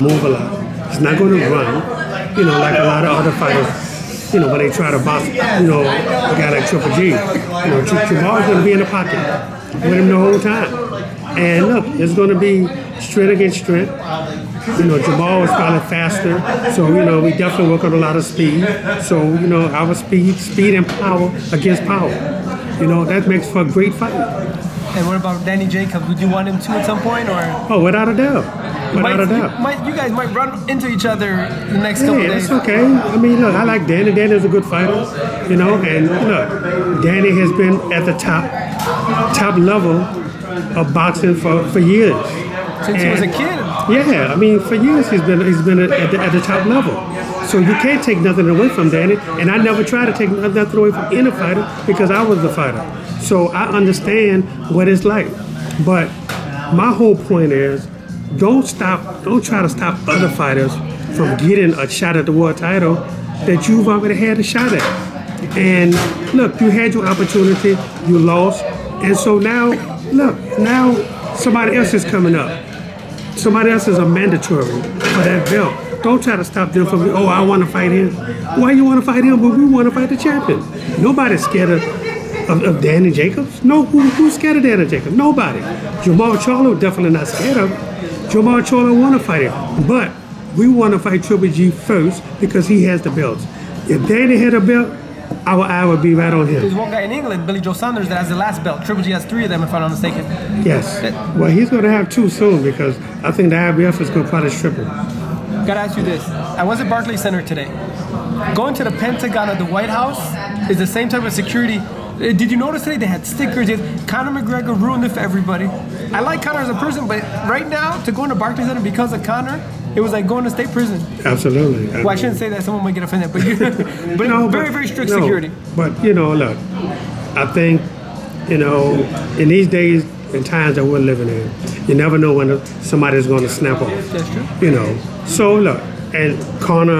Move a lot. He's not going to run, you know, like a lot of other fighters. You know, when they try to box, you know, a guy like Triple G. You know, Jermall's going to be in the pocket with him the whole time. And look, it's going to be strength against strength. You know, Jermall is probably faster, so you know we definitely work on a lot of speed. So you know, our speed, speed and power against power. You know, that makes for a great fight. And what about Danny Jacobs? Would you want him to at some point, or? Oh, without a doubt. Without might, a doubt. You, might, you guys might run into each other the next couple Yeah, days. that's okay. I mean, look, I like Danny. Danny's a good fighter, you know. And look, Danny has been at the top, top level of boxing for, for years. Since he was a kid. Yeah, I mean, for years he's been he's been at the, at the top level. So you can't take nothing away from Danny. And I never try to take nothing away from any fighter because I was the fighter. So I understand what it's like. But my whole point is, don't stop. Don't try to stop other fighters from getting a shot at the world title that you've already had a shot at. And look, you had your opportunity, you lost, and so now, look, now somebody else is coming up somebody else is a mandatory for that belt. Don't try to stop them from, oh, I want to fight him. Why you want to fight him? But we want to fight the champion. Nobody's scared of, of, of Danny Jacobs. No, who, who's scared of Danny Jacobs? Nobody. Jermall Charlo definitely not scared of him. Jermall Charlo want to fight him. But we want to fight Triple G first because he has the belts. If Danny had a belt, our eye would be right on him. There's one guy in England, Billy Joe Saunders, that has the last belt. Triple G has three of them, if I'm not mistaken. Yes. Well, he's going to have two soon because I think the IBF is going to probably triple. Gotta ask you this. I was at Barclays Center today. Going to the Pentagon or the White House is the same type of security. Uh, Did you notice today they had stickers? Conor McGregor ruined it for everybody. I like Conor as a person, but right now to go into Barclays Center because of Conor, it was like going to state prison. Absolutely. Well, I shouldn't say that. Someone might get offended, but, but No, very, but- very strict no, security. But you know, look, I think you know, in these days and times that we're living in, you never know when somebody's going to snap off. You know, so look, and Conor